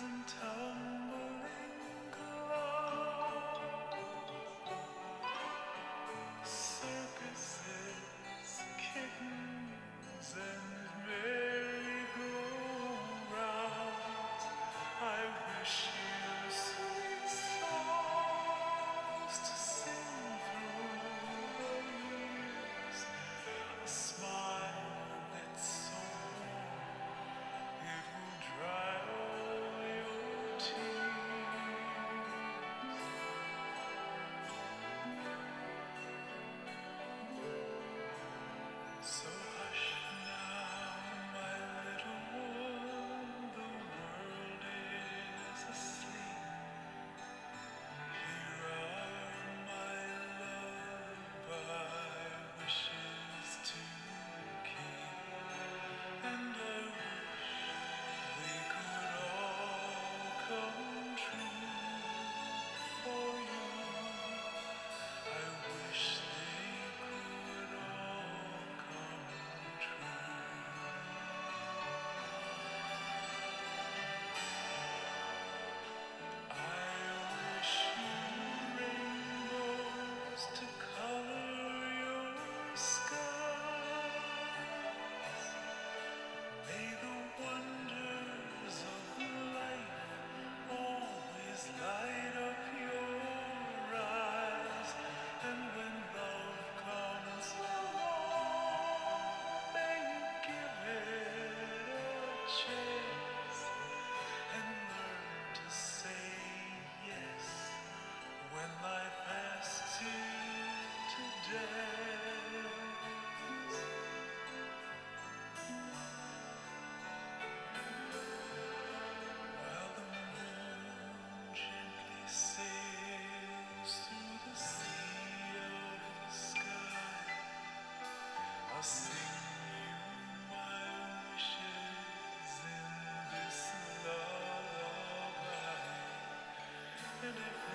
and tumbling So And if